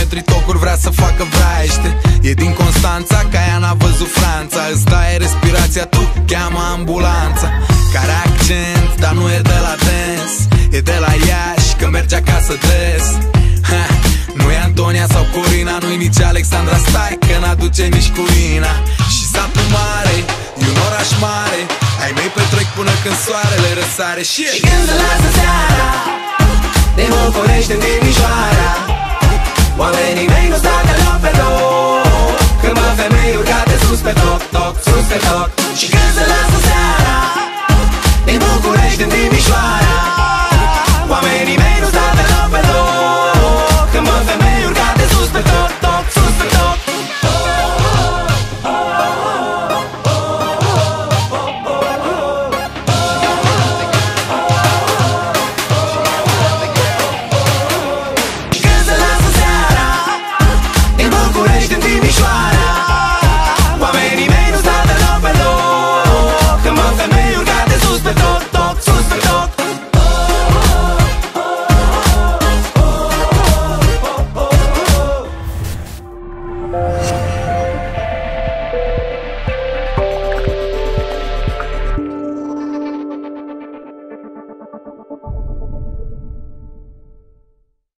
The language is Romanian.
milimetri tocuri vrea să facă vraiește. E din Constanța, ca ea n-a văzut Franța. Îți taie respirația, tu cheamă ambulanța. Care accent, dar nu e de la dens. E de la Iași, că merge acasă des. Ha, Nu e Antonia sau Corina, nu-i nici Alexandra. Stai că n-aduce nici Corina. Și satul mare, e un oraș mare. Ai mei petrec până când soarele răsare. Și e Și când se lasă seara Te mocorește în Timișoara. Oamenii mei nu stau deloc pe loc. Când mă femei urcate sus pe toc, toc, sus pe toc. Și când se lasă